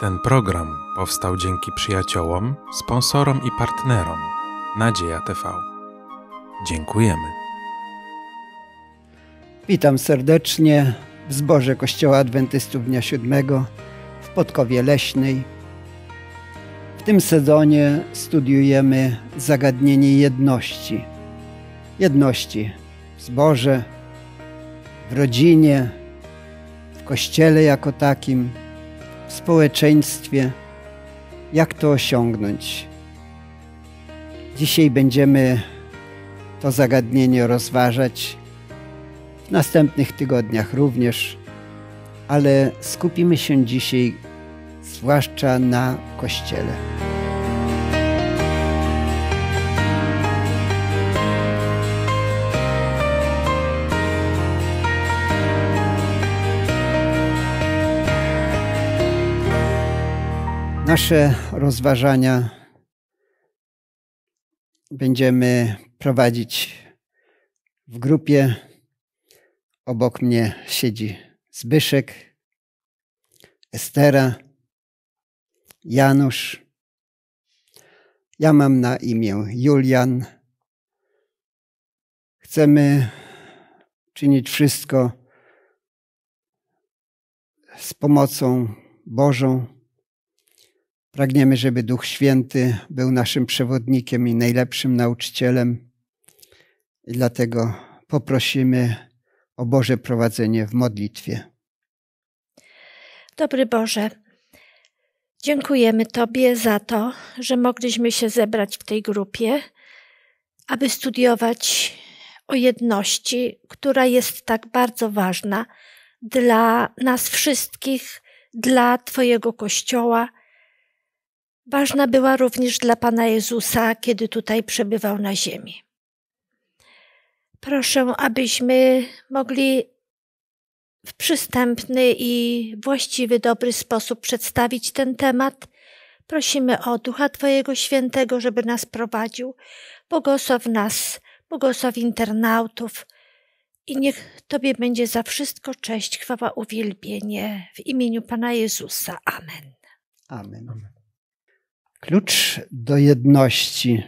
Ten program powstał dzięki przyjaciołom, sponsorom i partnerom Nadzieja TV. Dziękujemy. Witam serdecznie w zborze Kościoła Adwentystów Dnia Siódmego w Podkowie Leśnej. W tym sezonie studiujemy zagadnienie jedności. Jedności w zborze, w rodzinie, w kościele jako takim, w społeczeństwie. Jak to osiągnąć? Dzisiaj będziemy to zagadnienie rozważać w następnych tygodniach również, ale skupimy się dzisiaj zwłaszcza na Kościele. Nasze rozważania będziemy prowadzić w grupie. Obok mnie siedzi Zbyszek, Estera, Janusz. Ja mam na imię Julian. Chcemy czynić wszystko z pomocą Bożą. Pragniemy, żeby Duch Święty był naszym przewodnikiem i najlepszym nauczycielem. I dlatego poprosimy o Boże prowadzenie w modlitwie. Dobry Boże, dziękujemy Tobie za to, że mogliśmy się zebrać w tej grupie, aby studiować o jedności, która jest tak bardzo ważna dla nas wszystkich, dla Twojego Kościoła. Ważna była również dla Pana Jezusa, kiedy tutaj przebywał na ziemi. Proszę, abyśmy mogli w przystępny i właściwy, dobry sposób przedstawić ten temat. Prosimy o Ducha Twojego Świętego, żeby nas prowadził. Błogosław nas, błogosław internautów i niech Tobie będzie za wszystko cześć, chwała, uwielbienie w imieniu Pana Jezusa. Amen. Amen. Klucz do jedności.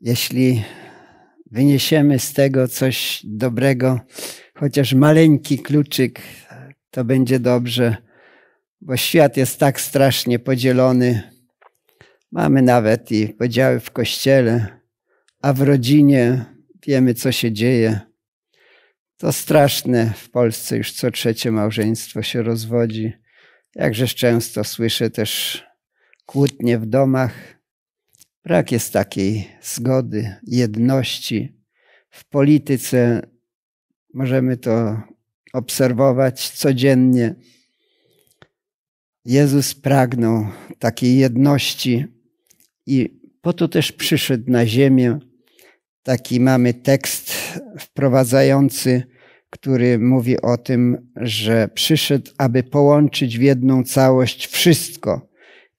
Jeśli wyniesiemy z tego coś dobrego, chociaż maleńki kluczyk, to będzie dobrze, bo świat jest tak strasznie podzielony. Mamy nawet i podziały w kościele, a w rodzinie wiemy, co się dzieje. To straszne. W Polsce już co trzecie małżeństwo się rozwodzi. Jakżeż często słyszę też kłótnie w domach. Brak jest takiej zgody, jedności. W polityce możemy to obserwować codziennie. Jezus pragnął takiej jedności i po to też przyszedł na ziemię. Taki mamy tekst wprowadzający, który mówi o tym, że przyszedł, aby połączyć w jedną całość wszystko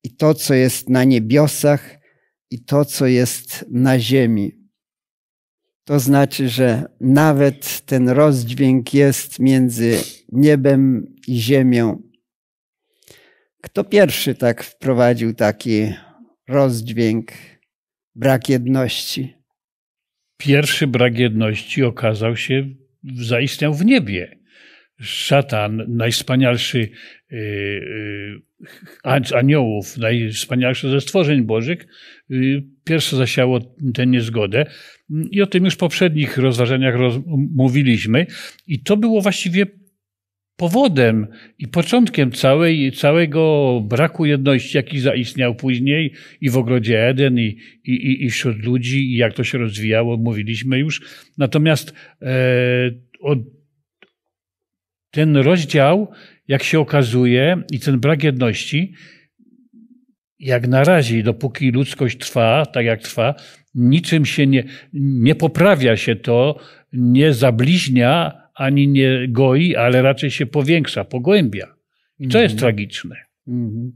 i to, co jest na niebiosach, i to, co jest na ziemi. To znaczy, że nawet ten rozdźwięk jest między niebem i ziemią. Kto pierwszy tak wprowadził taki rozdźwięk, brak jedności? Pierwszy brak jedności okazał się, zaistniał w niebie. Szatan, najwspanialszy y, y, aniołów, najwspanialszy ze stworzeń bożych, y, pierwsze zasiało tę niezgodę. I o tym już w poprzednich rozważaniach roz, mówiliśmy. I to było właściwie powodem i początkiem całej, całego braku jedności, jaki zaistniał później i w ogrodzie Eden, i, i, i wśród ludzi, i jak to się rozwijało, mówiliśmy już. Natomiast e, ten rozdział, jak się okazuje, i ten brak jedności, jak na razie, dopóki ludzkość trwa, tak jak trwa, niczym się nie, nie poprawia się to, nie zabliźnia, ani nie goi, ale raczej się powiększa, pogłębia. I to jest Mhm. tragiczne. Mhm.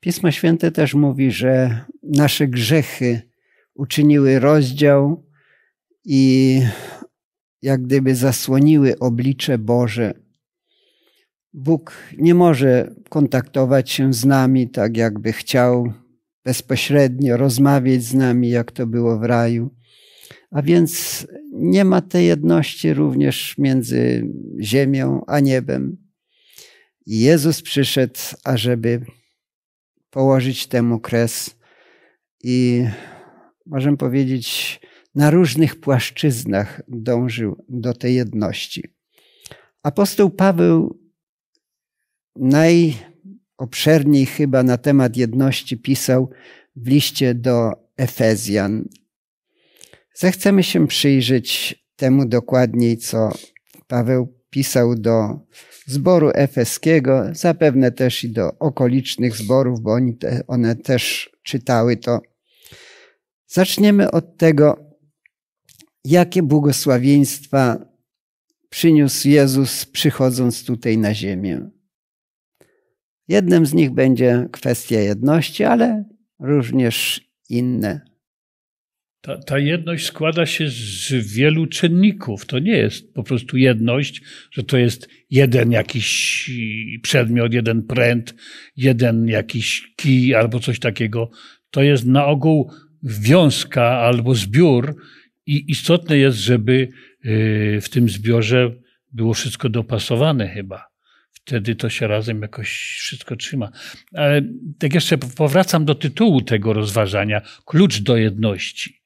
Pismo Święte też mówi, że nasze grzechy uczyniły rozdział i jak gdyby zasłoniły oblicze Boże. Bóg nie może kontaktować się z nami tak, jakby chciał bezpośrednio rozmawiać z nami, jak to było w raju. A więc nie ma tej jedności również między ziemią a niebem. Jezus przyszedł, ażeby położyć temu kres i możemy powiedzieć, na różnych płaszczyznach dążył do tej jedności. Apostoł Paweł najobszerniej chyba na temat jedności pisał w liście do Efezjan. Zechcemy się przyjrzeć temu dokładniej, co Paweł pisał do zboru efeskiego, zapewne też i do okolicznych zborów, bo one też czytały to. Zaczniemy od tego, jakie błogosławieństwa przyniósł Jezus, przychodząc tutaj na ziemię. Jednym z nich będzie kwestia jedności, ale również inne. Ta, ta, jedność składa się z wielu czynników. To nie jest po prostu jedność, że to jest jeden jakiś przedmiot, jeden pręt, jeden jakiś kij albo coś takiego. To jest na ogół wiązka albo zbiór i istotne jest, żeby y, w tym zbiorze było wszystko dopasowane chyba. Wtedy to się razem jakoś wszystko trzyma. Ale tak jeszcze powracam do tytułu tego rozważania. Klucz do jedności.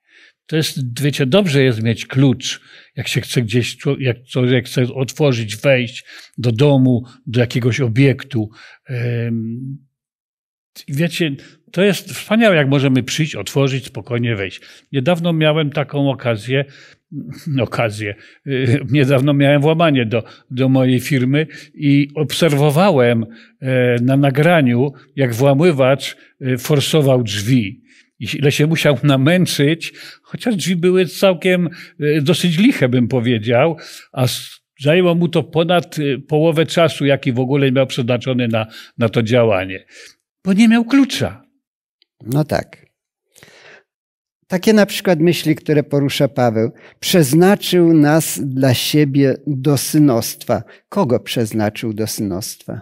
To jest, wiecie, dobrze jest mieć klucz, jak się chce gdzieś, jak człowiek chce otworzyć, wejść do domu, do jakiegoś obiektu. Wiecie, to jest wspaniałe, jak możemy przyjść, otworzyć, spokojnie wejść. Niedawno miałem taką okazję, okazję, y, niedawno miałem włamanie do, do mojej firmy i obserwowałem e, na nagraniu, jak włamywacz e, forsował drzwi. Ile się musiał namęczyć, chociaż drzwi były całkiem e, dosyć liche, bym powiedział, a zajęło mu to ponad połowę czasu, jaki w ogóle miał przeznaczony na, na to działanie. Bo nie miał klucza. No tak. Takie na przykład myśli, które porusza Paweł. Przeznaczył nas dla siebie do synostwa. Kogo przeznaczył do synostwa?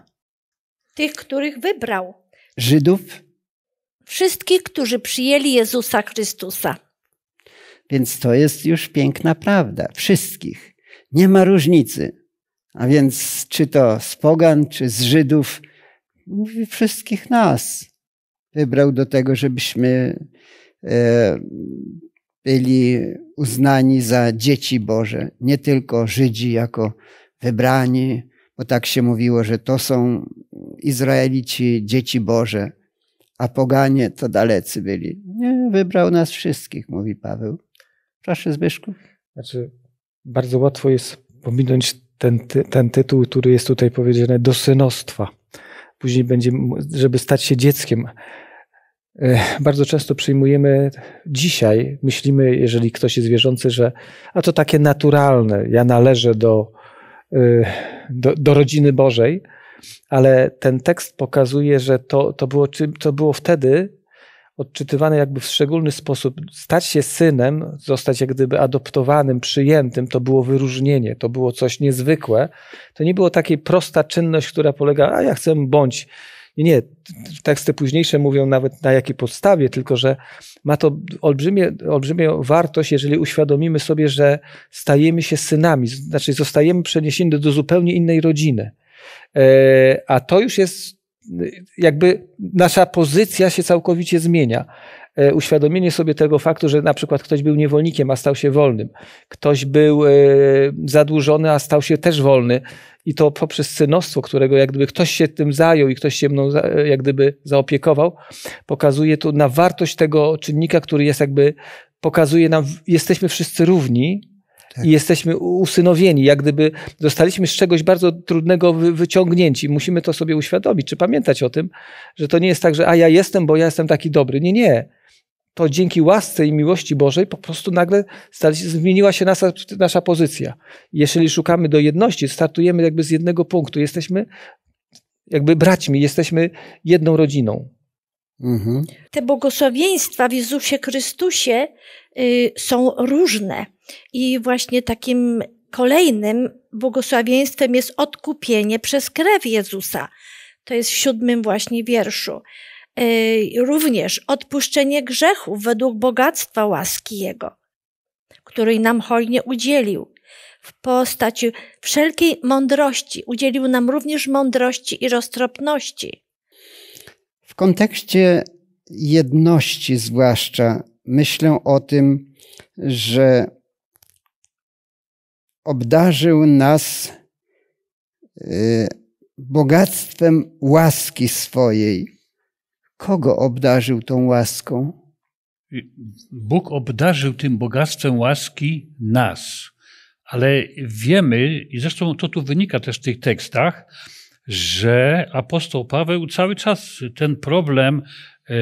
Tych, których wybrał. Żydów? Wszystkich, którzy przyjęli Jezusa Chrystusa. Więc to jest już piękna prawda. Wszystkich. Nie ma różnicy. A więc czy to z pogan, czy z Żydów, mówi wszystkich nas wybrał do tego, żebyśmy e, byli uznani za dzieci Boże, nie tylko Żydzi jako wybrani, bo tak się mówiło, że to są Izraelici, dzieci Boże, a poganie to dalecy byli. Nie, wybrał nas wszystkich, mówi Paweł. Proszę Zbyszku. Znaczy, bardzo łatwo jest pominąć ten, ten tytuł, który jest tutaj powiedziany, do synostwa. Później będzie, żeby stać się dzieckiem. Bardzo często przyjmujemy dzisiaj, myślimy, jeżeli ktoś jest wierzący, że a to takie naturalne, ja należę do, do, do rodziny Bożej, ale ten tekst pokazuje, że to, to, było, to było wtedy odczytywane jakby w szczególny sposób. Stać się synem, zostać jak gdyby adoptowanym, przyjętym, to było wyróżnienie, to było coś niezwykłe. To nie było takiej prosta czynność, która polega, a ja chcę bądź nie. Teksty późniejsze mówią nawet na jakiej podstawie, tylko że ma to olbrzymie, olbrzymią wartość, jeżeli uświadomimy sobie, że stajemy się synami, znaczy zostajemy przeniesieni do, do zupełnie innej rodziny. E, a to już jest jakby nasza pozycja się całkowicie zmienia. E, uświadomienie sobie tego faktu, że na przykład ktoś był niewolnikiem, a stał się wolnym, ktoś był e, zadłużony, a stał się też wolny, i to poprzez synostwo, którego jak gdyby ktoś się tym zajął i ktoś się mną jak gdyby zaopiekował, pokazuje tu na wartość tego czynnika, który jest jakby, pokazuje nam, jesteśmy wszyscy równi, tak. i jesteśmy usynowieni, jak gdyby zostaliśmy z czegoś bardzo trudnego wyciągnięci. Musimy to sobie uświadomić, czy pamiętać o tym, że to nie jest tak, że a ja jestem, bo ja jestem taki dobry. Nie, nie to dzięki łasce i miłości Bożej po prostu nagle zmieniła się nasza, nasza pozycja. Jeżeli szukamy do jedności, startujemy jakby z jednego punktu. Jesteśmy jakby braćmi, jesteśmy jedną rodziną. Mhm. Te błogosławieństwa w Jezusie Chrystusie y, są różne. I właśnie takim kolejnym błogosławieństwem jest odkupienie przez krew Jezusa. To jest w siódmym właśnie wierszu. Yy, również odpuszczenie grzechów według bogactwa łaski Jego, której nam hojnie udzielił w postaci wszelkiej mądrości. Udzielił nam również mądrości i roztropności. W kontekście jedności zwłaszcza myślę o tym, że obdarzył nas y, bogactwem łaski swojej. Kogo obdarzył tą łaską? Bóg obdarzył tym bogactwem łaski nas. Ale wiemy, i zresztą to tu wynika też w tych tekstach, że apostoł Paweł cały czas ten problem e,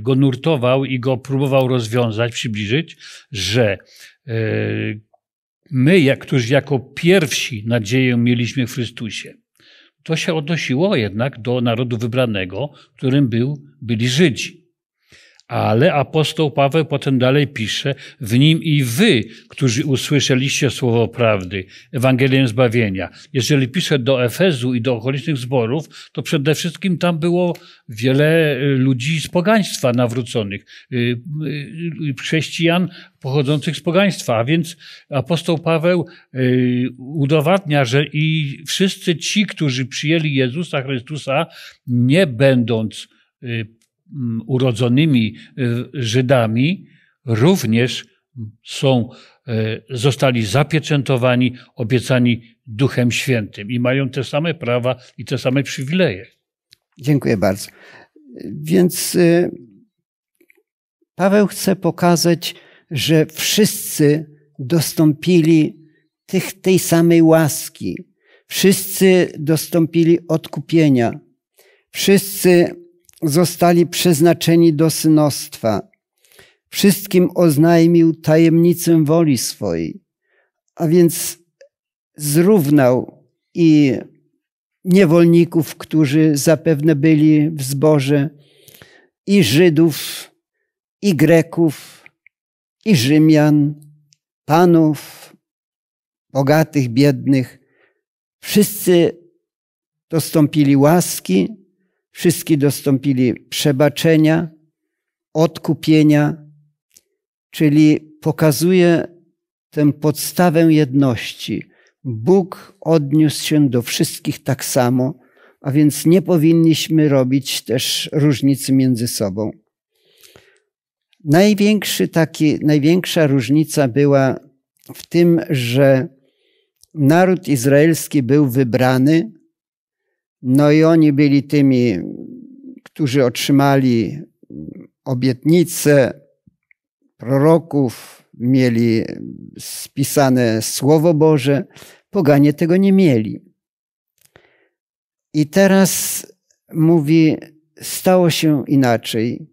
go nurtował i go próbował rozwiązać, przybliżyć, że e, my, którzy jako pierwsi nadzieję mieliśmy w Chrystusie, to się odnosiło jednak do narodu wybranego, którym był, byli Żydzi. Ale apostoł Paweł potem dalej pisze, w nim i wy, którzy usłyszeliście słowo prawdy, Ewangelię zbawienia. Jeżeli pisze do Efezu i do okolicznych zborów, to przede wszystkim tam było wiele y, ludzi z pogaństwa nawróconych, y, y, chrześcijan pochodzących z pogaństwa. A więc apostoł Paweł udowadnia, że i wszyscy ci, którzy przyjęli Jezusa Chrystusa, nie będąc urodzonymi y, Żydami również są, e, zostali zapieczętowani, obiecani Duchem Świętym i mają te same prawa i te same przywileje. Dziękuję bardzo. Więc y, Paweł chce pokazać, że wszyscy dostąpili tych, tej samej łaski. Wszyscy dostąpili odkupienia. Wszyscy zostali przeznaczeni do synostwa. Wszystkim oznajmił tajemnicę woli swojej, a więc zrównał i niewolników, którzy zapewne byli w zborze, i Żydów, i Greków, i Rzymian, panów, bogatych, biednych. Wszyscy dostąpili łaski, Wszyscy dostąpili przebaczenia, odkupienia, czyli pokazuje tę podstawę jedności. Bóg odniósł się do wszystkich tak samo, a więc nie powinniśmy robić też różnicy między sobą. Największy taki, największa różnica była w tym, że naród izraelski był wybrany no i oni byli tymi, którzy otrzymali obietnice proroków, mieli spisane Słowo Boże. Poganie tego nie mieli. I teraz mówi, stało się inaczej.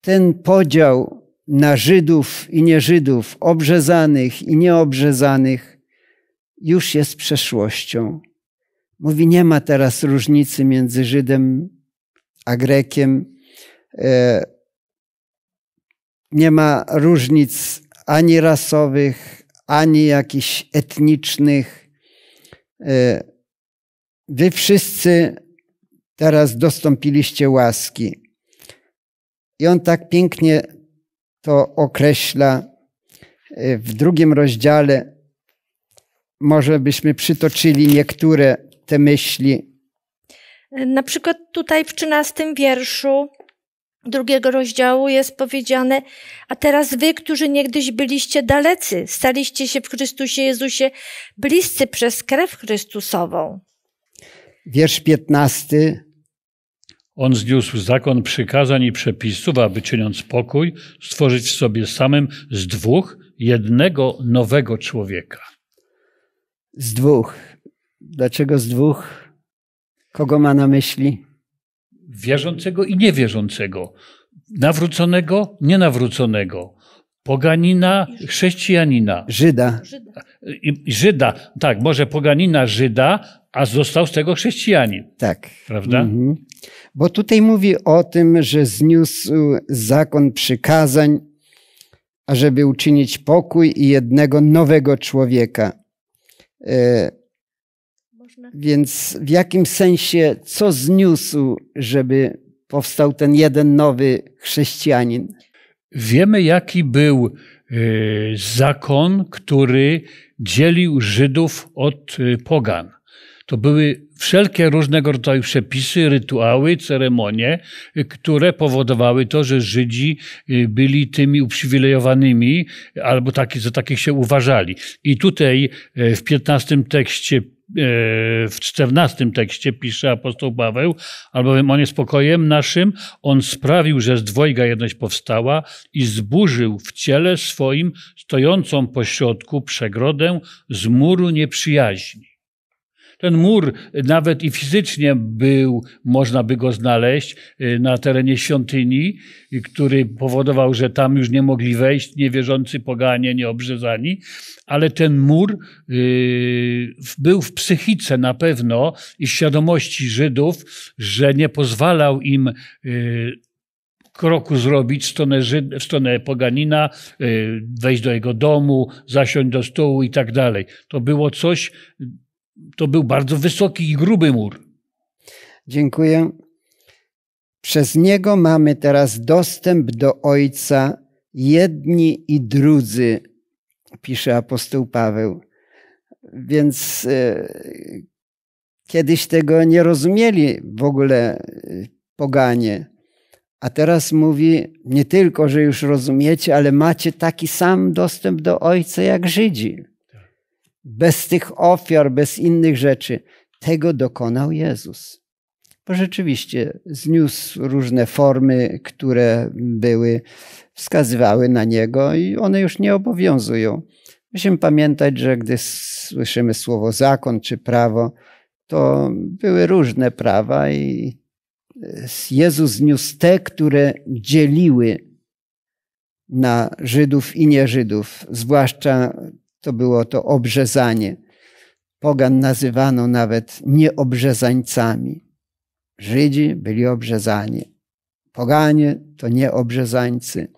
Ten podział na Żydów i nieżydów, obrzezanych i nieobrzezanych, już jest przeszłością. Mówi, nie ma teraz różnicy między Żydem a Grekiem. E, nie ma różnic ani rasowych, ani jakichś etnicznych. E, wy wszyscy teraz dostąpiliście łaski. I on tak pięknie to określa e, w drugim rozdziale. Może byśmy przytoczyli niektóre te myśli. Na przykład tutaj w trzynastym wierszu drugiego rozdziału jest powiedziane, a teraz wy, którzy niegdyś byliście dalecy, staliście się w Chrystusie Jezusie bliscy przez krew Chrystusową. Wiersz piętnasty. On zniósł zakon przykazań i przepisów, aby czyniąc pokój, stworzyć w sobie samym z dwóch jednego nowego człowieka. Z dwóch. Dlaczego z dwóch? Kogo ma na myśli? Wierzącego i niewierzącego. Nawróconego, nienawróconego. Poganina, chrześcijanina. Żyda. Żyda. Tak, może poganina Żyda, a został z tego chrześcijanin. Tak. Prawda? Mhm. Bo tutaj mówi o tym, że zniósł zakon przykazań, ażeby uczynić pokój i jednego nowego człowieka. Więc w jakim sensie, co zniósł, żeby powstał ten jeden nowy chrześcijanin? Wiemy, jaki był e, zakon, który dzielił Żydów od e, pogan. To były wszelkie różnego rodzaju przepisy, rytuały, ceremonie, które powodowały to, że Żydzi y, byli tymi uprzywilejowanymi, albo taki, za takich się uważali. I tutaj y, w 15 tekście y, w czternastym tekście pisze apostoł Paweł, albowiem on jest pokojem naszym, on sprawił, że z dwojga jedność powstała i zburzył w ciele swoim stojącą pośrodku przegrodę z muru nieprzyjaźni. Ten mur nawet i fizycznie był, można by go znaleźć y, na terenie świątyni, y, który powodował, że tam już nie mogli wejść niewierzący poganie, nieobrzezani, ale ten mur y, był w psychice na pewno i świadomości Żydów, że nie pozwalał im kroku zrobić w stronę, Żyd, w stronę poganina, wejść do jego domu, zasiąść do stołu i tak dalej. To było coś to był bardzo wysoki i gruby mur. Dziękuję. Przez niego mamy teraz dostęp do Ojca, jedni i drudzy, pisze apostoł Paweł. Więc e, kiedyś tego nie rozumieli w ogóle e, poganie. A teraz mówi nie tylko, że już rozumiecie, ale macie taki sam dostęp do Ojca jak Żydzi bez tych ofiar, bez innych rzeczy. Tego dokonał Jezus. Bo rzeczywiście zniósł różne formy, które były, wskazywały na Niego i one już nie obowiązują. Musimy pamiętać, że gdy słyszymy słowo zakon czy prawo, to były różne prawa i Jezus zniósł te, które dzieliły na Żydów i nie-Żydów, zwłaszcza to było to obrzezanie. Pogan nazywano nawet nieobrzezańcami. Żydzi byli obrzezani. Poganie to nieobrzezańcy.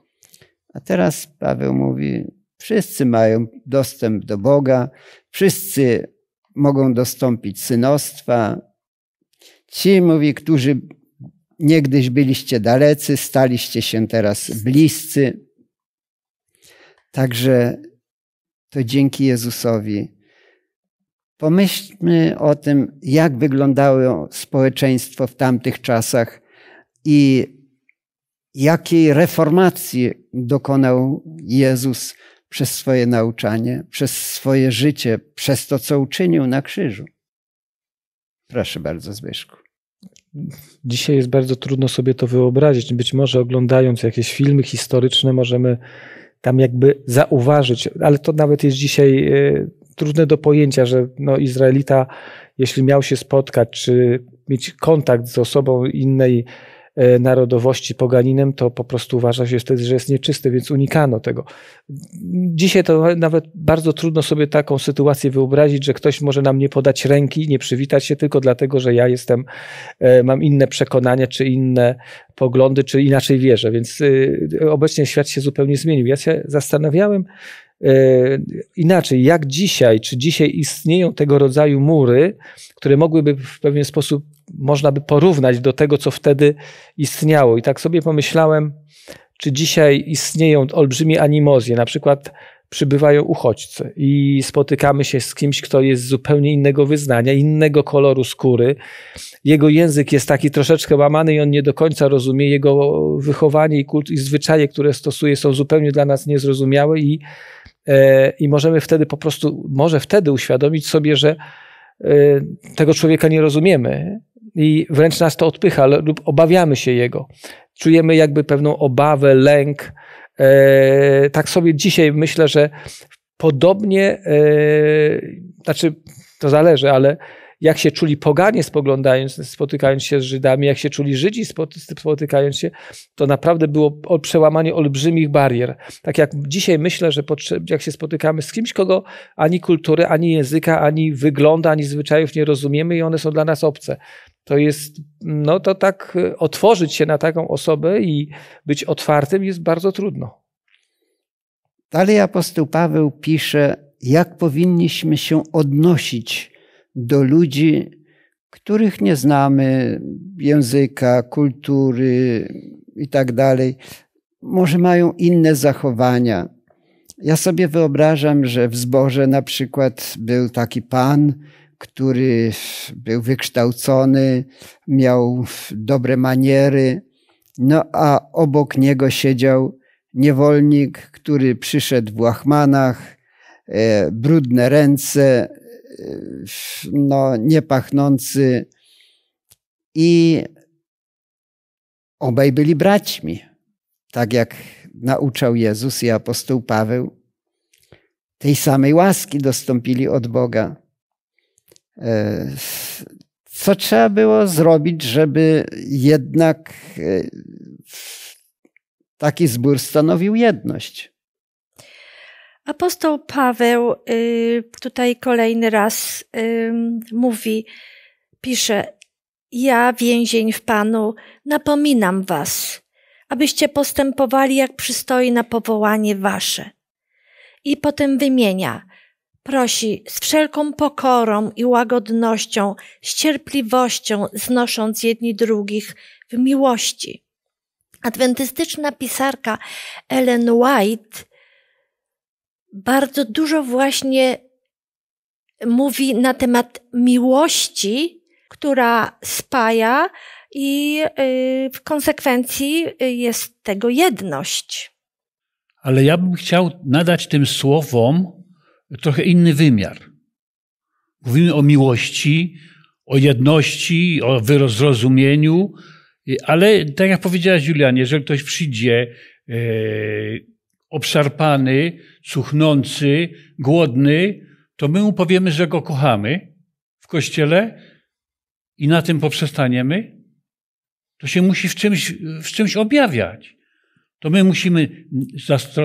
A teraz Paweł mówi, wszyscy mają dostęp do Boga, wszyscy mogą dostąpić synostwa. Ci, mówi, którzy niegdyś byliście dalecy, staliście się teraz bliscy. Także to dzięki Jezusowi. Pomyślmy o tym, jak wyglądało społeczeństwo w tamtych czasach i jakiej reformacji dokonał Jezus przez swoje nauczanie, przez swoje życie, przez to, co uczynił na krzyżu. Proszę bardzo, Zbyszku. Dzisiaj jest bardzo trudno sobie to wyobrazić. Być może oglądając jakieś filmy historyczne, możemy tam jakby zauważyć, ale to nawet jest dzisiaj e, trudne do pojęcia, że no Izraelita, jeśli miał się spotkać, czy mieć kontakt z osobą innej narodowości poganinem, to po prostu uważa się wtedy, że jest nieczysty, więc unikano tego. Dzisiaj to nawet bardzo trudno sobie taką sytuację wyobrazić, że ktoś może nam nie podać ręki, nie przywitać się tylko dlatego, że ja jestem, e, mam inne przekonania, czy inne poglądy, czy inaczej wierzę. Więc e, obecnie świat się zupełnie zmienił. Ja się zastanawiałem, inaczej, jak dzisiaj, czy dzisiaj istnieją tego rodzaju mury, które mogłyby w pewien sposób można by porównać do tego, co wtedy istniało. I tak sobie pomyślałem, czy dzisiaj istnieją olbrzymie animozje, na przykład przybywają uchodźcy i spotykamy się z kimś, kto jest zupełnie innego wyznania, innego koloru skóry. Jego język jest taki troszeczkę łamany i on nie do końca rozumie. Jego wychowanie i kult i zwyczaje, które stosuje, są zupełnie dla nas niezrozumiałe i, e, i możemy wtedy po prostu, może wtedy uświadomić sobie, że e, tego człowieka nie rozumiemy i wręcz nas to odpycha lub obawiamy się jego. Czujemy jakby pewną obawę, lęk. E, tak sobie dzisiaj myślę, że podobnie, e, znaczy to zależy, ale jak się czuli poganie spoglądając, spotykając się z Żydami, jak się czuli Żydzi spotykając się, to naprawdę było przełamanie olbrzymich barier. Tak jak dzisiaj myślę, że jak się spotykamy z kimś, kogo ani kultury, ani języka, ani wygląda, ani zwyczajów nie rozumiemy i one są dla nas obce. To jest, no to tak otworzyć się na taką osobę i być otwartym jest bardzo trudno. Dalej apostoł Paweł pisze, jak powinniśmy się odnosić do ludzi, których nie znamy, języka, kultury i tak. Może mają inne zachowania. Ja sobie wyobrażam, że w zborze na przykład był taki pan, który był wykształcony, miał dobre maniery, no a obok niego siedział niewolnik, który przyszedł w łachmanach, e, brudne ręce, e, no, niepachnący i obaj byli braćmi, tak jak nauczał Jezus i apostoł Paweł. Tej samej łaski dostąpili od Boga. E, co trzeba było zrobić, żeby jednak e, taki zbór stanowił jedność? Apostoł Paweł y, tutaj kolejny raz mówi, pisze: Ja, więzień w Panu, napominam Was, abyście postępowali jak przystoi na powołanie Wasze. I potem wymienia prosi z wszelką pokorą i łagodnością, z cierpliwością, znosząc jedni drugich w miłości. Adwentystyczna pisarka Ellen White bardzo dużo właśnie mówi na temat miłości, która spaja i y, w konsekwencji jest tego jedność. Ale ja bym chciał nadać tym słowom trochę inny wymiar. Mówimy o miłości, o jedności, o zrozumieniu, ale tak jak powiedziałaś Julianie, jeżeli ktoś przyjdzie e, obszarpany, cuchnący, głodny, to my mu powiemy, że go kochamy w kościele i na tym poprzestaniemy. To się musi w czymś, w czymś objawiać to my musimy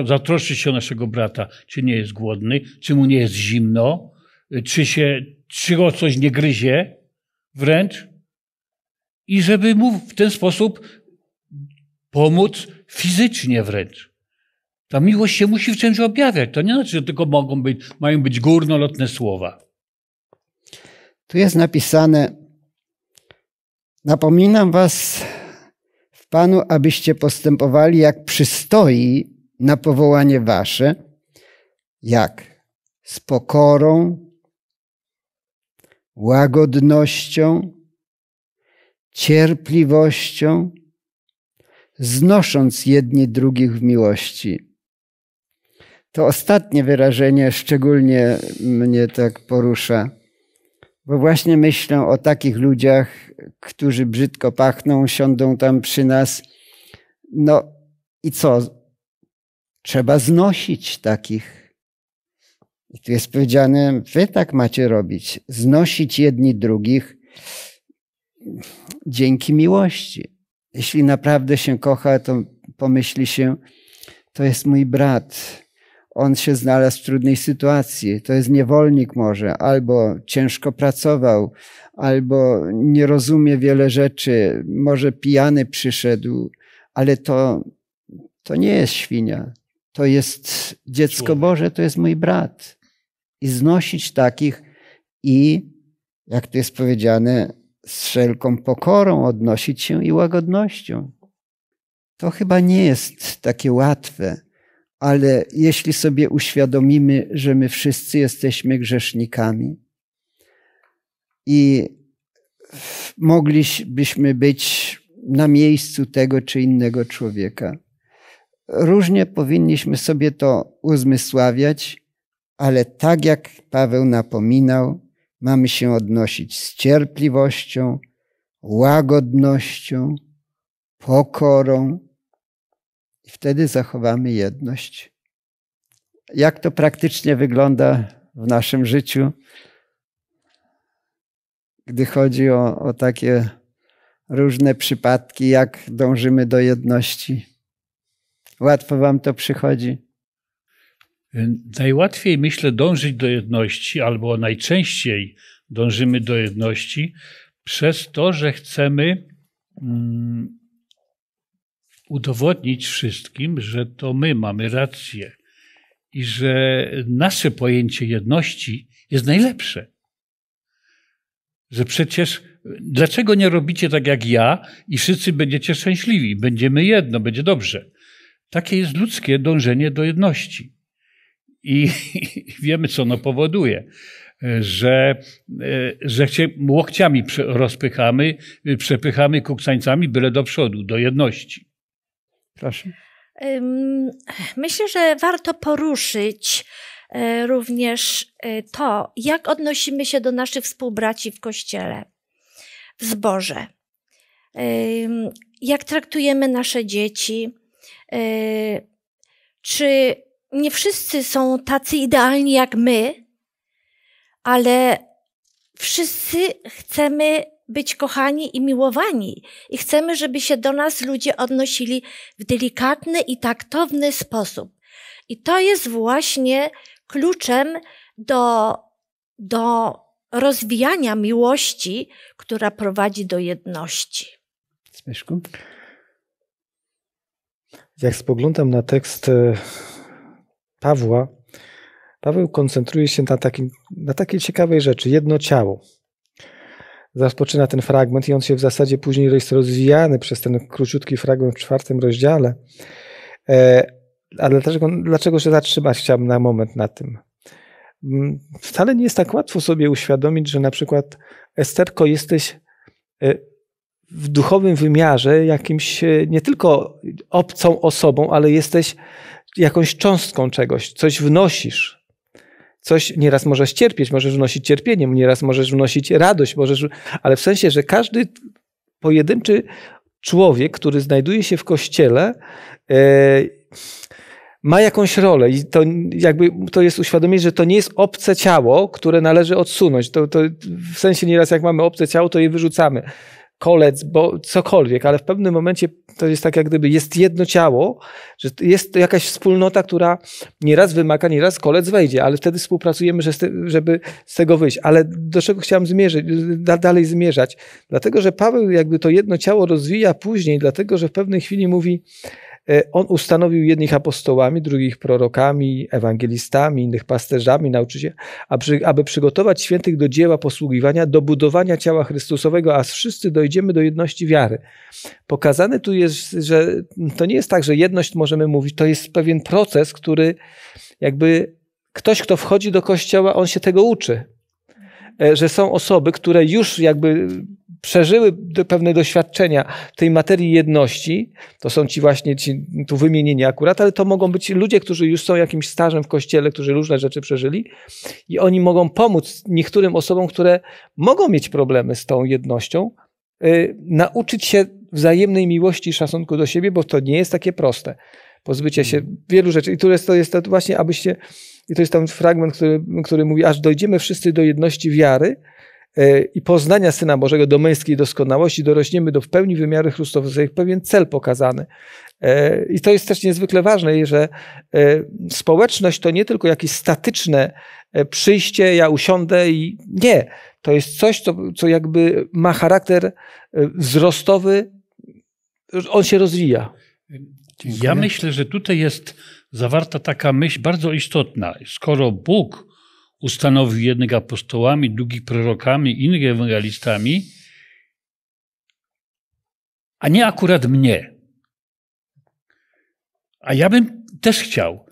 zatroszczyć się o naszego brata, czy nie jest głodny, czy mu nie jest zimno, czy, się, czy go coś nie gryzie wręcz. I żeby mu w ten sposób pomóc fizycznie wręcz. Ta miłość się musi w czymś objawiać. To nie znaczy, że tylko mogą być, mają być górnolotne słowa. Tu jest napisane: Napominam Was, Panu, abyście postępowali jak przystoi na powołanie wasze, jak z pokorą, łagodnością, cierpliwością, znosząc jedni drugich w miłości. To ostatnie wyrażenie szczególnie mnie tak porusza, bo właśnie myślę o takich ludziach, którzy brzydko pachną, siądą tam przy nas. No i co? Trzeba znosić takich. I tu jest powiedziane, wy tak macie robić. Znosić jedni drugich dzięki miłości. Jeśli naprawdę się kocha, to pomyśli się, to jest mój brat. On się znalazł w trudnej sytuacji. To jest niewolnik może, albo ciężko pracował, albo nie rozumie wiele rzeczy, może pijany przyszedł, ale to, to nie jest świnia. To jest dziecko Boże, to jest mój brat. I znosić takich i, jak to jest powiedziane, z wszelką pokorą odnosić się i łagodnością. To chyba nie jest takie łatwe, ale jeśli sobie uświadomimy, że my wszyscy jesteśmy grzesznikami, i moglibyśmy być na miejscu tego czy innego człowieka. Różnie powinniśmy sobie to uzmysławiać, ale tak jak Paweł napominał, mamy się odnosić z cierpliwością, łagodnością, pokorą i wtedy zachowamy jedność. Jak to praktycznie wygląda w naszym życiu? gdy chodzi o, o takie różne przypadki, jak dążymy do jedności? Łatwo wam to przychodzi? Najłatwiej, myślę, dążyć do jedności, albo najczęściej dążymy do jedności przez to, że chcemy mm, udowodnić wszystkim, że to my mamy rację i że nasze pojęcie jedności jest najlepsze. Że przecież dlaczego nie robicie tak jak ja i wszyscy będziecie szczęśliwi, będziemy jedno, będzie dobrze. Takie jest ludzkie dążenie do jedności. I, wiemy, co ono powoduje. Że, że się łokciami rozpychamy, przepychamy kuksańcami byle do przodu, do jedności. Proszę. Myślę, że warto poruszyć e, również e, to, jak odnosimy się do naszych współbraci w kościele, w zborze. Jak traktujemy nasze dzieci, e, czy nie wszyscy są tacy idealni jak my, ale wszyscy chcemy być kochani i miłowani i chcemy, żeby się do nas ludzie odnosili w delikatny i taktowny sposób. I to jest właśnie kluczem do, do rozwijania miłości, która prowadzi do jedności. Zbyszku? Jak spoglądam na tekst e, Pawła, Paweł koncentruje się na, takim, na takiej ciekawej rzeczy, jedno ciało. Rozpoczyna ten fragment i on się w zasadzie później jest rozwijany przez ten króciutki fragment w czwartym rozdziale. E, ale dlaczego, dlaczego się zatrzymać chciałbym na moment na tym? Mm, wcale nie jest tak łatwo sobie uświadomić, że na przykład Esterko jesteś e, w duchowym wymiarze jakimś e, nie tylko obcą osobą, ale jesteś jakąś cząstką czegoś, coś wnosisz. Coś nieraz możesz cierpieć, możesz wnosić cierpienie, nieraz możesz wnosić radość, możesz, ale w sensie, że każdy pojedynczy człowiek, który znajduje się w kościele, e, ma jakąś rolę i to jakby to jest uświadomienie, że to nie jest obce ciało, które należy odsunąć. To, to w sensie nieraz jak mamy obce ciało, to je wyrzucamy kolec, bo cokolwiek, ale w pewnym momencie to jest tak jak gdyby jest jedno ciało, że jest jakaś wspólnota, która nieraz wymaga, nieraz kolec wejdzie, ale wtedy współpracujemy, żeby z tego wyjść. Ale do czego chciałem zmierzyć, dalej zmierzać? Dlatego, że Paweł jakby to jedno ciało rozwija później, dlatego, że w pewnej chwili mówi, on ustanowił jednych apostołami, drugich prorokami, ewangelistami, innych pasterzami, nauczycielami, aby przygotować świętych do dzieła posługiwania, do budowania ciała Chrystusowego, aż wszyscy dojdziemy do jedności wiary. Pokazane tu jest, że to nie jest tak, że jedność możemy mówić, to jest pewien proces, który jakby ktoś, kto wchodzi do kościoła, on się tego uczy. E, że są osoby, które już jakby przeżyły pewne doświadczenia tej materii jedności, to są ci właśnie ci tu wymienieni akurat, ale to mogą być ludzie, którzy już są jakimś stażem w kościele, którzy różne rzeczy przeżyli i oni mogą pomóc niektórym osobom, które mogą mieć problemy z tą jednością, yy, nauczyć się wzajemnej miłości i szacunku do siebie, bo to nie jest takie proste. Pozbycie się wielu rzeczy. I tu jest to, jest to właśnie, abyście, i to jest tam fragment, który, który mówi, aż dojdziemy wszyscy do jedności wiary, E, i poznania Syna Bożego do męskiej doskonałości, dorośniemy do w pełni wymiary Chrystusa, jest pewien cel pokazany. E, I to jest też niezwykle ważne, że e, społeczność to nie tylko jakieś statyczne przyjście, ja usiądę i nie. To jest coś, co, co jakby ma charakter wzrostowy, on się rozwija. Dziękuję. Ja myślę, że tutaj jest zawarta taka myśl bardzo istotna. Skoro Bóg ustanowił jednych apostołami, drugich prorokami, innych ewangelistami, a nie akurat mnie. A ja bym też chciał.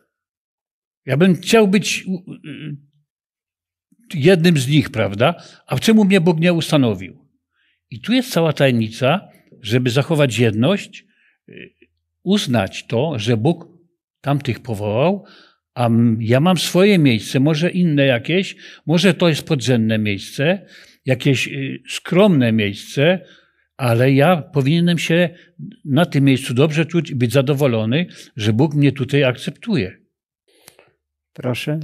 Ja bym chciał być jednym z nich, prawda? A czemu mnie Bóg nie ustanowił? I tu jest cała tajemnica, żeby zachować jedność, uznać to, że Bóg tamtych powołał, a ja mam swoje miejsce, może inne jakieś, może to jest podrzędne miejsce, jakieś y, skromne miejsce, ale ja powinienem się na tym miejscu dobrze czuć i być zadowolony, że Bóg mnie tutaj akceptuje. Proszę.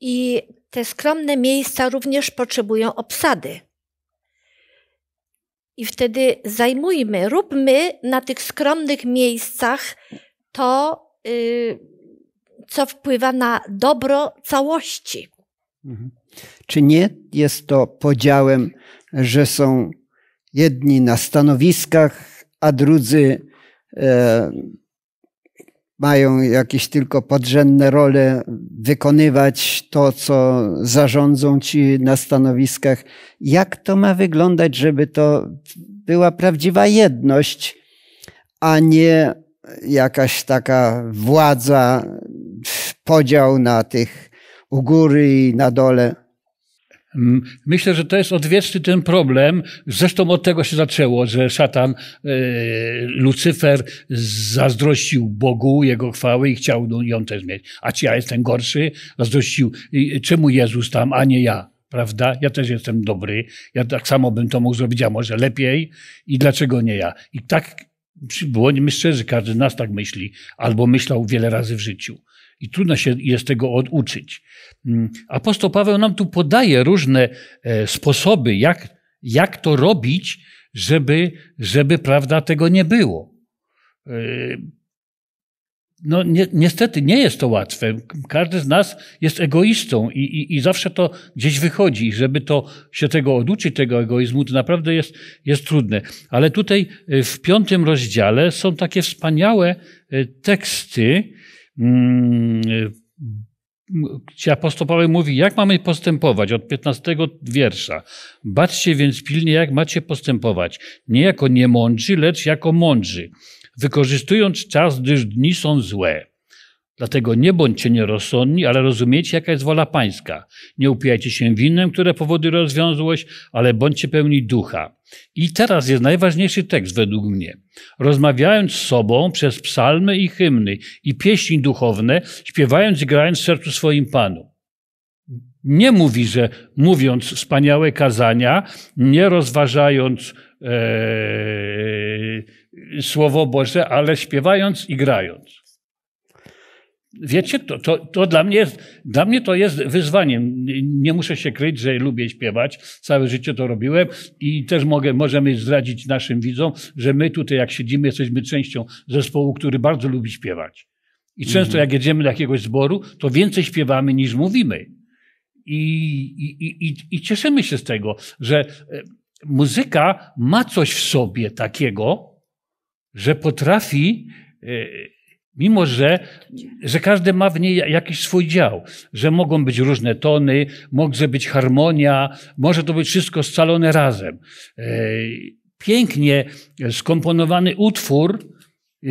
I te skromne miejsca również potrzebują obsady. I wtedy zajmujmy, róbmy na tych skromnych miejscach to, yy, co wpływa na dobro całości. Mhm. Czy nie jest to podziałem, że są jedni na stanowiskach, a drudzy e, mają jakieś tylko podrzędne role, wykonywać to, co zarządzą ci na stanowiskach. Jak to ma wyglądać, żeby to była prawdziwa jedność, a nie jakaś taka władza, podział na tych u góry i na dole? Myślę, że to jest odwieczny ten problem. Zresztą od tego się zaczęło, że szatan, e, Lucyfer zazdrościł Bogu jego chwały i chciał ją też mieć. A czy ja jestem gorszy? Zazdrościł, czemu Jezus tam, a nie ja? Prawda? Ja też jestem dobry. Ja tak samo bym to mógł zrobić, a może lepiej. I dlaczego nie ja? I tak, bądźmy szczerzy, każdy z nas tak myśli. Albo myślał wiele razy w życiu. I trudno się jest tego oduczyć. Mm, apostoł Paweł nam tu podaje różne e, sposoby, jak, jak to robić, żeby, żeby prawda tego nie było. E, no ni niestety nie jest to łatwe. Każdy z nas jest egoistą i, i, i zawsze to gdzieś wychodzi. Żeby to się tego oduczyć, tego egoizmu, to naprawdę jest, jest trudne. Ale tutaj e, w piątym rozdziale są takie wspaniałe teksty, gdzie apostoł Paweł mówi, jak mamy postępować od 15 wiersza. Baczcie więc pilnie, jak macie postępować. Nie jako niemądrzy, lecz jako mądrzy, wykorzystując czas, gdyż dni są złe. Dlatego nie bądźcie nierozsądni, ale rozumiecie, jaka jest wola pańska. Nie upijajcie się winem, które powody rozwiązłość, ale bądźcie pełni ducha. I teraz jest najważniejszy tekst według mnie. Rozmawiając z sobą przez psalmy i hymny i pieśni duchowne, śpiewając i grając w sercu swoim Panu. Nie mówi, że mówiąc wspaniałe kazania, nie rozważając e, Słowo Boże, ale śpiewając i grając. Wiecie, to, to, to dla, mnie jest, dla mnie to jest wyzwaniem. Nie muszę się kryć, że lubię śpiewać. Całe życie to robiłem i też mogę, możemy zdradzić naszym widzom, że my tutaj, jak siedzimy, jesteśmy częścią zespołu, który bardzo lubi śpiewać. I często, mhm. jak jedziemy do jakiegoś zboru, to więcej śpiewamy niż mówimy. I, i, i, I cieszymy się z tego, że e, muzyka ma coś w sobie takiego, że potrafi e, Mimo, że, że każdy ma w niej jakiś swój dział, że mogą być różne tony, może być harmonia, może to być wszystko scalone razem. E, pięknie skomponowany utwór e,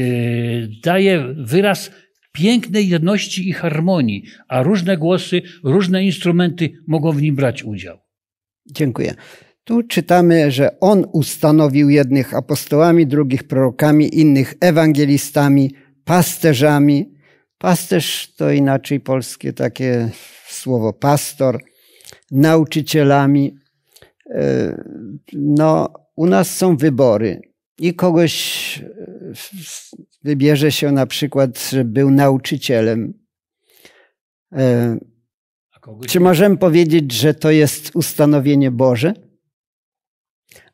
daje wyraz pięknej jedności i harmonii, a różne głosy, różne instrumenty mogą w nim brać udział. Dziękuję. Tu czytamy, że On ustanowił jednych apostołami, drugich prorokami, innych ewangelistami, pasterzami. Pasterz to inaczej polskie takie słowo pastor, nauczycielami. E, no, u nas są wybory i kogoś e, wybierze się na przykład, że był nauczycielem. E, czy możemy powiedzieć, że to jest ustanowienie Boże?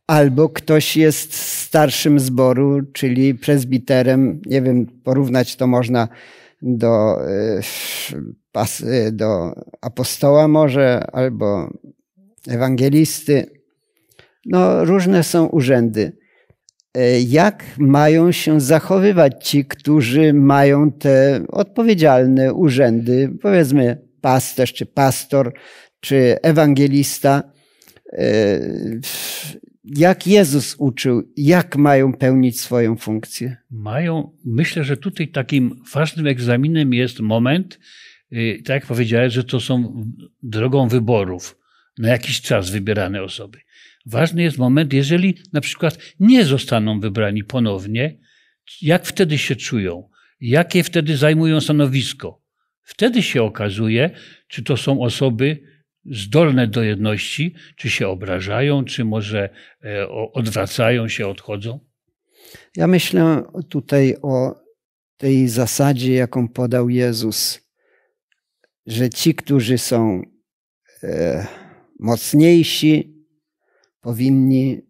Albo ktoś jest starszym zboru, czyli prezbiterem, nie wiem, porównać to można do, e, e, do apostoła może, albo ewangelisty. No, różne są urzędy. E, jak mają się zachowywać ci, którzy mają te odpowiedzialne urzędy, powiedzmy pasterz, czy pastor, czy ewangelista? Jak Jezus uczył, jak mają pełnić swoją funkcję? Mają, myślę, że tutaj takim ważnym egzaminem jest moment, y, tak jak powiedziałeś, że to są drogą wyborów, na jakiś czas wybierane osoby. Ważny jest moment, jeżeli na przykład nie zostaną wybrani ponownie, jak wtedy się czują, jakie wtedy zajmują stanowisko. Wtedy się okazuje, czy to są osoby, zdolne do jedności, czy się obrażają, czy może e, odwracają się, odchodzą? Ja myślę tutaj o tej zasadzie, jaką podał Jezus, że ci, którzy są e, mocniejsi, powinni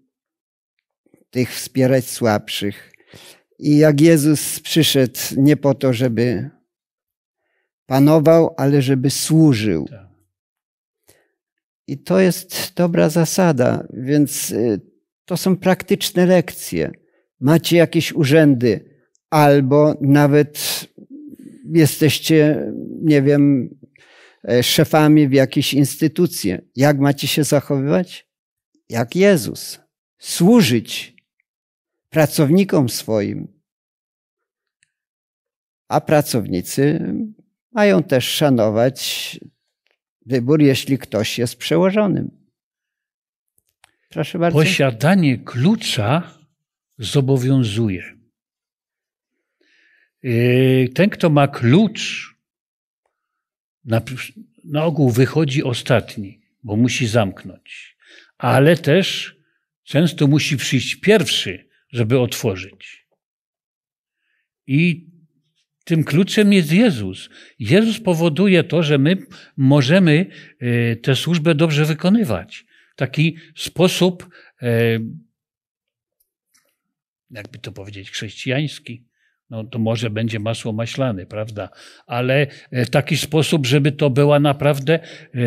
tych wspierać słabszych. I jak Jezus przyszedł nie po to, żeby panował, ale żeby służył. Tak. I to jest dobra zasada, więc y, to są praktyczne lekcje. Macie jakieś urzędy, albo nawet jesteście, nie wiem, e, szefami w jakiejś instytucji. Jak macie się zachowywać? Jak Jezus. Służyć pracownikom swoim. A pracownicy mają też szanować wybór, jeśli ktoś jest przełożonym. Proszę bardzo. Posiadanie klucza zobowiązuje. Yy, ten, kto ma klucz, na, na ogół wychodzi ostatni, bo musi zamknąć. Ale też często musi przyjść pierwszy, żeby otworzyć. I tym kluczem jest Jezus. Jezus powoduje to, że my możemy yy, tę służbę dobrze wykonywać. W taki sposób, yy, jakby to powiedzieć, chrześcijański no to może będzie masło maślane, prawda? Ale e, w taki sposób, żeby to była naprawdę, e,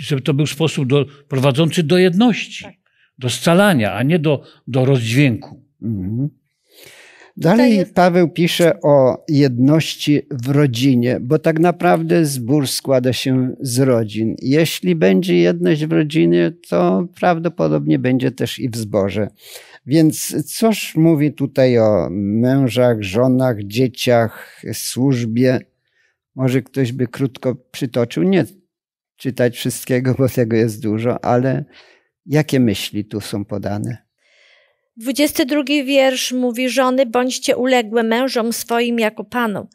żeby to był sposób do, prowadzący do jedności, tak. do scalania, a nie do, do rozdźwięku. Mhm. Dalej jest... Paweł pisze o jedności w rodzinie, bo tak naprawdę zbór składa się z rodzin. Jeśli będzie jedność w rodzinie, to prawdopodobnie będzie też i w zborze. Więc coż mówi tutaj o mężach, żonach, dzieciach, służbie? Może ktoś by krótko przytoczył, nie czytać wszystkiego, bo tego jest dużo, ale jakie myśli tu są podane? 22 wiersz mówi: Żony, bądźcie uległe mężom swoim jako Panu,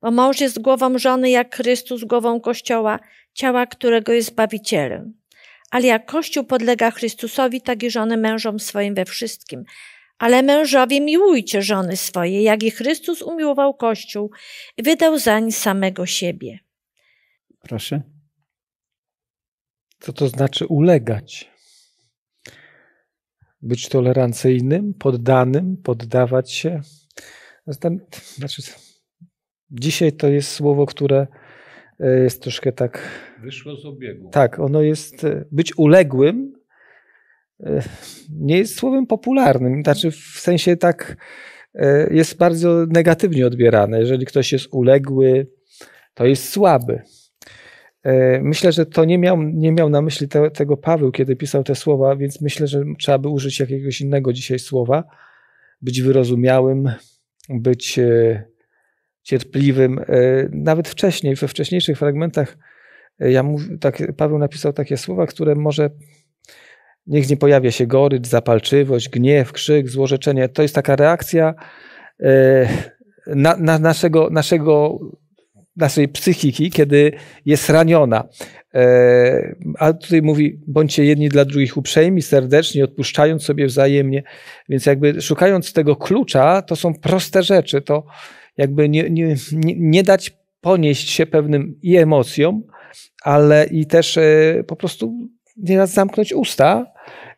bo mąż jest głową żony, jak Chrystus głową Kościoła, ciała którego jest Zbawicielem. Ale jak Kościół podlega Chrystusowi, tak i żony mężom swoim we wszystkim. Ale mężowie miłujcie żony swoje, jak i Chrystus umiłował Kościół i wydał zań samego siebie. Proszę. Co to znaczy ulegać? Być tolerancyjnym, poddanym, poddawać się. Znaczy, dzisiaj to jest słowo, które E, jest troszkę tak. Wyszło z obiegu. Tak, ono jest. E, być uległym e, nie jest słowem popularnym. Znaczy, w sensie tak jest bardzo negatywnie odbierane. Jeżeli ktoś jest uległy, to jest słaby. Myślę, że to nie miał, nie miał na myśli te, tego Paweł, kiedy pisał te słowa, więc myślę, że trzeba by użyć jakiegoś innego dzisiaj słowa. Być wyrozumiałym, być cierpliwym. E, nawet wcześniej, we wcześniejszych fragmentach, e, ja mów, tak, Paweł napisał takie słowa, które może niech nie pojawia się gorycz, zapalczywość, gniew, krzyk, złorzeczenie. To jest taka reakcja e, na, na naszego, naszego, naszej psychiki, kiedy jest raniona. A tutaj mówi, bądźcie jedni dla drugich uprzejmi, serdeczni, odpuszczając sobie wzajemnie. Więc jakby szukając tego klucza, to są proste rzeczy. To, jakby nie, nie, nie dać ponieść się pewnym i emocjom, ale i też e, po prostu nieraz zamknąć usta.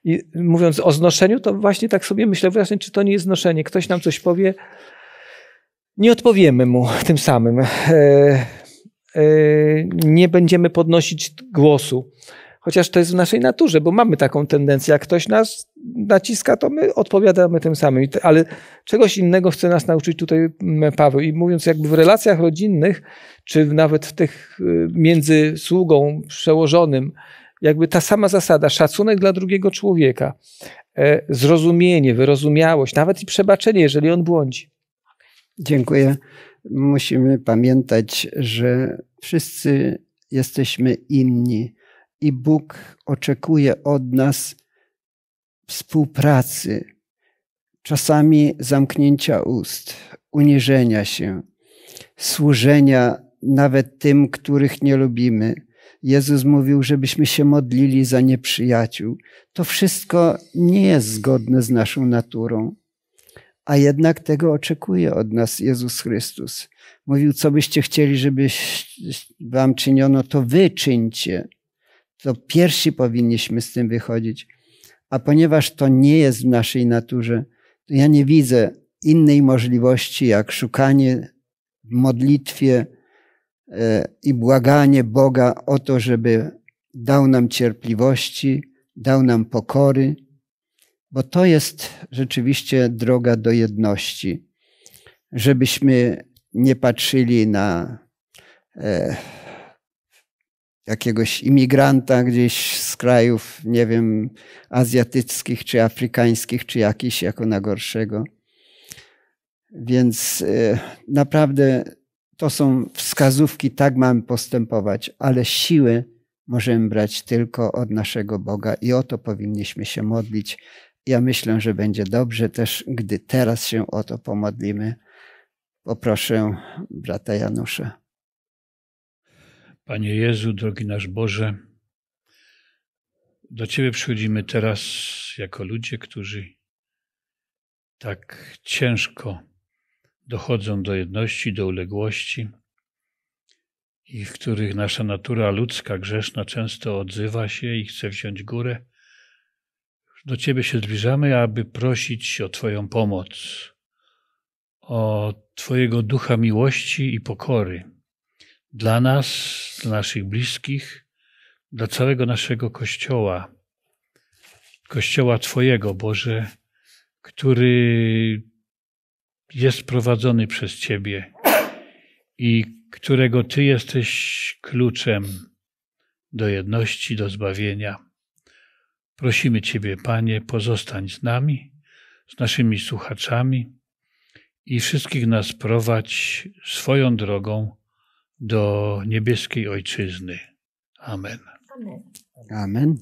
I mówiąc o znoszeniu, to właśnie tak sobie myślę, właśnie, czy to nie jest znoszenie. Ktoś nam coś powie, nie odpowiemy mu tym samym. E, e, nie będziemy podnosić głosu. Chociaż to jest w naszej naturze, bo mamy taką tendencję. Jak ktoś nas naciska, to my odpowiadamy tym samym. Ale czegoś innego chce nas nauczyć tutaj mm, Paweł. I mówiąc jakby w relacjach rodzinnych, czy nawet w tych y, między sługą, przełożonym, jakby ta sama zasada, szacunek dla drugiego człowieka, e, zrozumienie, wyrozumiałość, nawet i przebaczenie, jeżeli on błądzi. Dziękuję. Musimy pamiętać, że wszyscy jesteśmy inni i Bóg oczekuje od nas współpracy, czasami zamknięcia ust, uniżenia się, służenia nawet tym, których nie lubimy. Jezus mówił, żebyśmy się modlili za nieprzyjaciół. To wszystko nie jest zgodne z naszą naturą, a jednak tego oczekuje od nas Jezus Chrystus. Mówił, co byście chcieli, żeby wam czyniono, to wy czyńcie to pierwsi powinniśmy z tym wychodzić. A ponieważ to nie jest w naszej naturze, to ja nie widzę innej możliwości jak szukanie w modlitwie e, i błaganie Boga o to, żeby dał nam cierpliwości, dał nam pokory, bo to jest rzeczywiście droga do jedności. Żebyśmy nie patrzyli na e, jakiegoś imigranta gdzieś z krajów, nie wiem, azjatyckich czy afrykańskich, czy jakiś jako na gorszego. Więc e, naprawdę to są wskazówki, tak mamy postępować, ale siły możemy brać tylko od naszego Boga i o to powinniśmy się modlić. Ja myślę, że będzie dobrze też, gdy teraz się o to pomodlimy. Poproszę brata Janusza. Panie Jezu, drogi nasz Boże, do Ciebie przychodzimy teraz jako ludzie, którzy tak ciężko dochodzą do jedności, do uległości i w których nasza natura ludzka, grzeszna często odzywa się i chce wziąć górę. Do Ciebie się zbliżamy, aby prosić o Twoją pomoc, o Twojego ducha miłości i pokory dla nas, dla naszych bliskich, dla całego naszego Kościoła. Kościoła Twojego, Boże, który jest prowadzony przez Ciebie i którego Ty jesteś kluczem do jedności, do zbawienia. Prosimy Ciebie, Panie, pozostań z nami, z naszymi słuchaczami i wszystkich nas prowadź swoją drogą do niebieskiej Ojczyzny. Amen. Amen. Amen.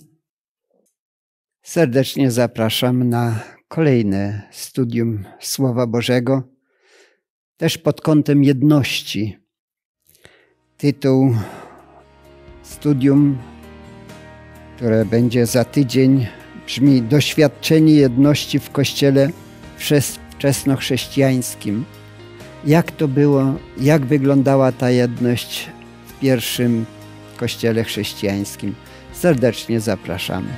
Serdecznie zapraszam na kolejne studium Słowa Bożego, też pod kątem jedności. Tytuł studium, które będzie za tydzień, brzmi Doświadczenie jedności w Kościele wczesnochrześcijańskim. Jak to było, jak wyglądała ta jedność w pierwszym Kościele chrześcijańskim? Serdecznie zapraszamy.